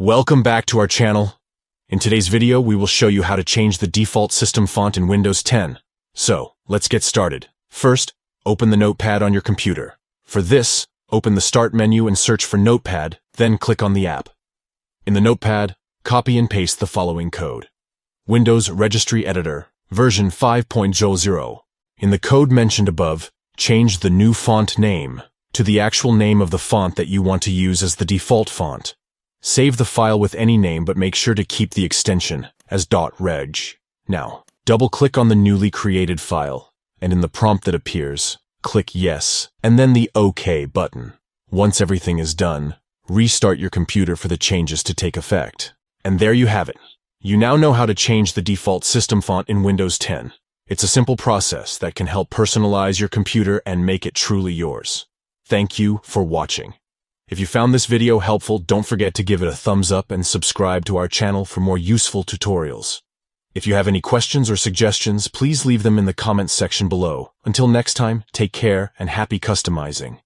Welcome back to our channel. In today's video, we will show you how to change the default system font in Windows 10. So, let's get started. First, open the Notepad on your computer. For this, open the Start menu and search for Notepad, then click on the app. In the Notepad, copy and paste the following code. Windows Registry Editor, version 5.00. In the code mentioned above, change the new font name to the actual name of the font that you want to use as the default font. Save the file with any name but make sure to keep the extension as .reg. Now, double-click on the newly created file, and in the prompt that appears, click Yes, and then the OK button. Once everything is done, restart your computer for the changes to take effect. And there you have it. You now know how to change the default system font in Windows 10. It's a simple process that can help personalize your computer and make it truly yours. Thank you for watching. If you found this video helpful, don't forget to give it a thumbs up and subscribe to our channel for more useful tutorials. If you have any questions or suggestions, please leave them in the comments section below. Until next time, take care and happy customizing.